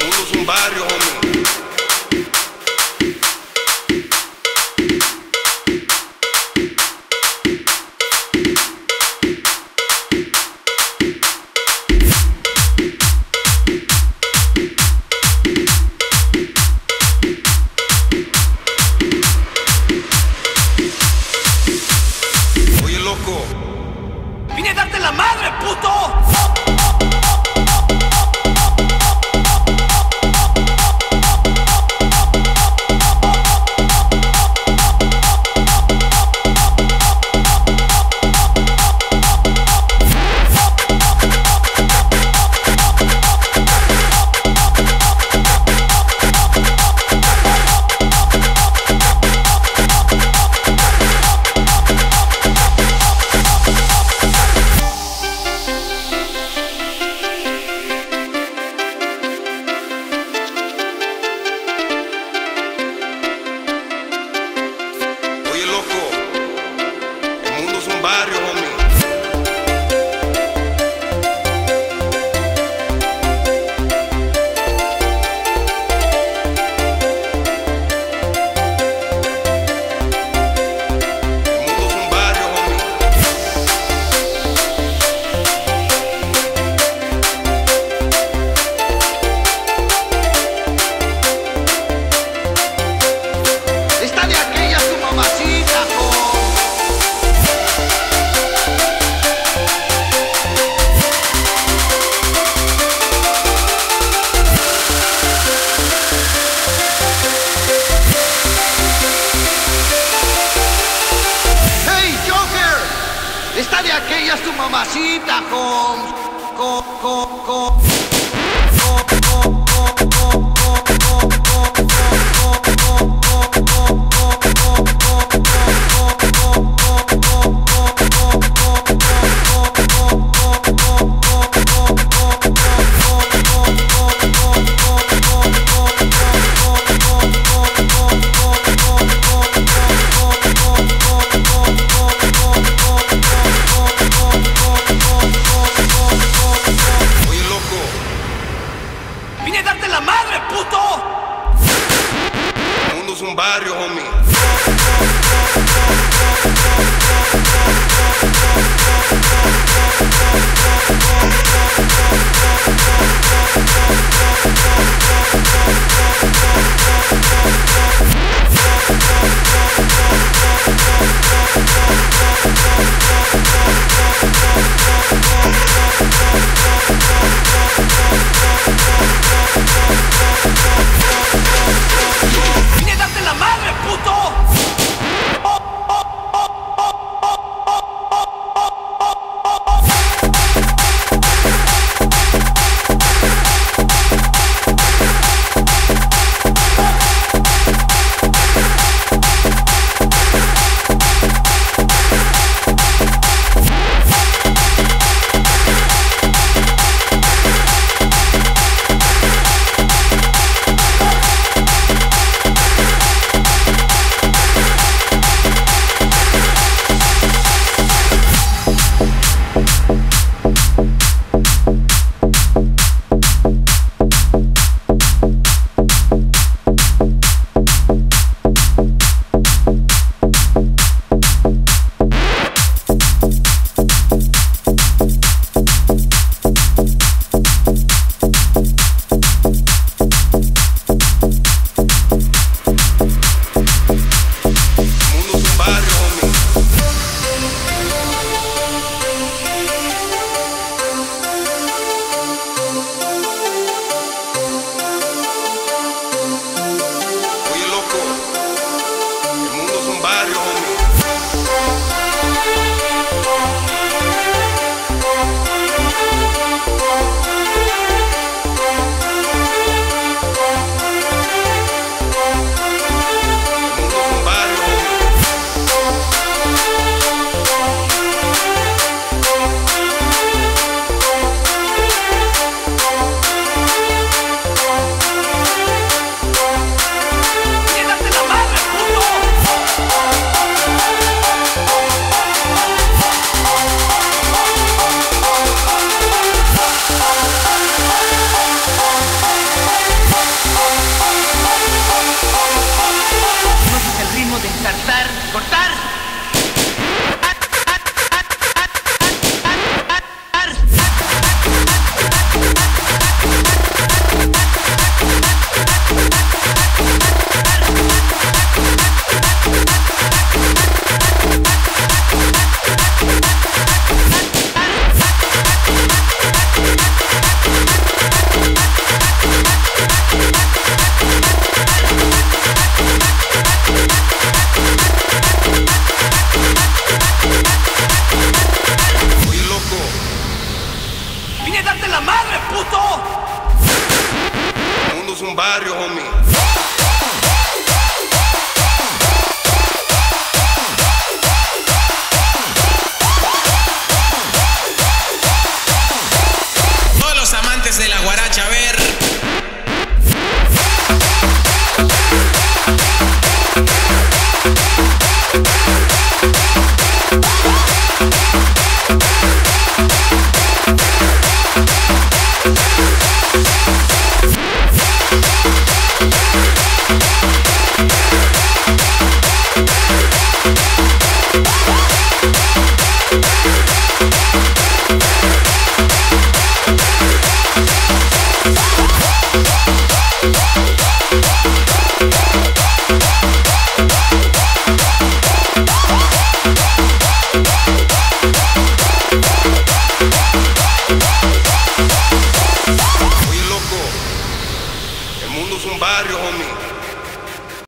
mundo es un barrio, homie. ¡Vine a darte la madre, puto! ¡Está de aquella tu mamacita, Holmes! Co, co, co. El mundo es un barrio, homie. un barrio, homie. de la guaracha, ver.